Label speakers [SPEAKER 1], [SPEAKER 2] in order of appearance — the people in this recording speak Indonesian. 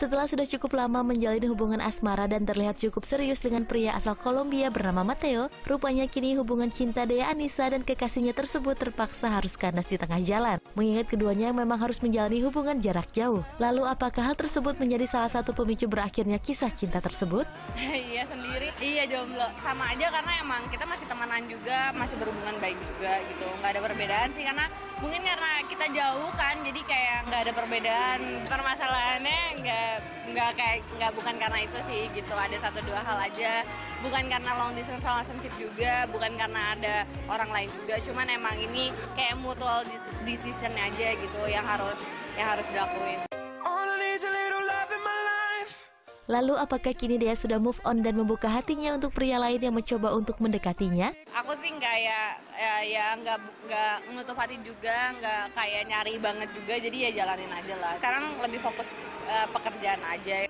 [SPEAKER 1] Setelah sudah cukup lama menjalin hubungan asmara dan terlihat cukup serius dengan pria asal Kolombia bernama Mateo, rupanya kini hubungan cinta Dea Anissa dan kekasihnya tersebut terpaksa harus kandas di tengah jalan, mengingat keduanya memang harus menjalani hubungan jarak jauh. Lalu apakah hal tersebut menjadi salah satu pemicu berakhirnya kisah cinta tersebut?
[SPEAKER 2] iya sendiri, iya jomblo. Sama aja karena emang kita masih temenan juga, masih berhubungan baik juga gitu. Nggak ada perbedaan sih karena mungkin karena kita jauh kan, jadi kayak nggak ada perbedaan. Permasalahannya nggak nggak kayak nggak bukan karena itu sih gitu. Ada satu dua hal aja. Bukan karena long distance relationship juga, bukan karena ada orang lain juga. Cuman emang ini kayak mutual decision aja gitu yang harus yang harus dilakuin.
[SPEAKER 1] Lalu apakah kini dia sudah move on dan membuka hatinya untuk pria lain yang mencoba untuk mendekatinya?
[SPEAKER 2] Aku sih nggak ya ya ya nggak nggak menutup hati juga, nggak kayak nyari banget juga, jadi ya jalanin aja lah. Sekarang lebih fokus uh, pekerjaan aja.